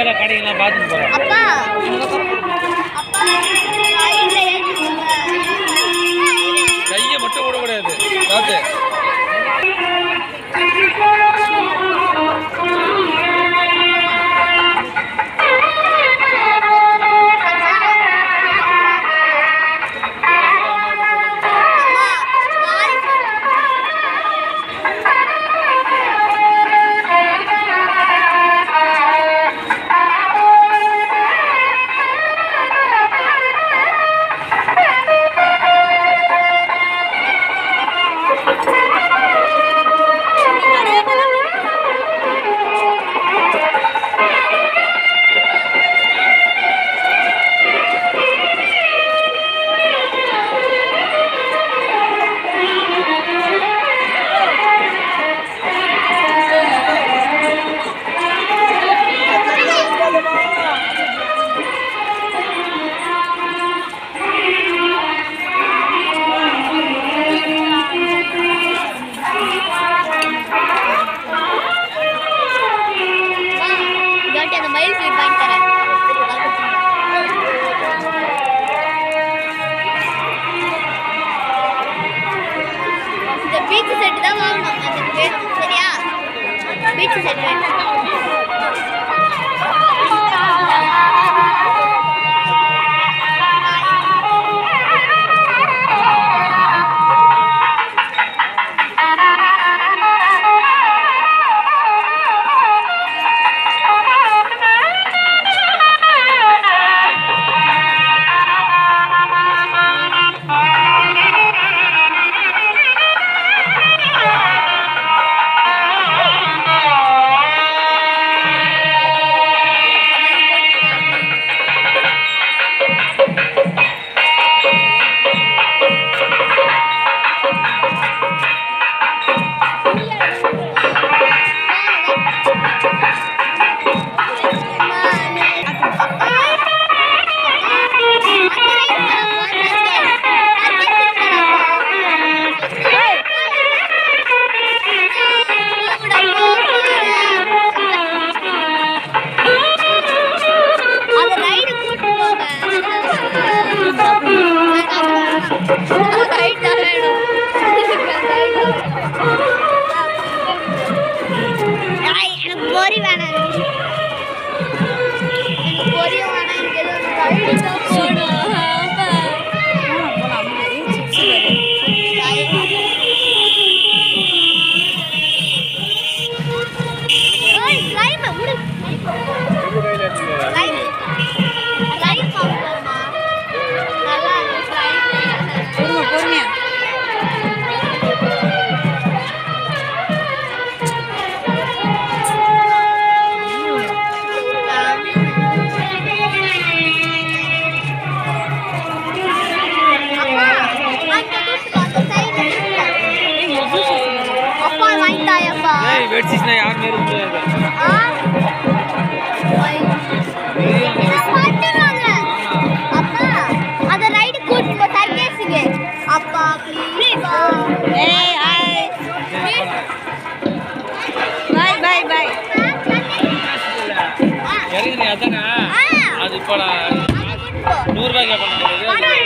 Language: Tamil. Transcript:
மாதிரி கடைகள்லாம் பார்த்துட்டு போகிறோம் அப்பா. வெடிச்சிச்சுன்னா யாருமே இருக்க முடியாது அப்பா ஏய் ஹாய் பை பை பை இறங்குறியா அதானே அது இப்போ நூறுரூவா கேட்பாங்க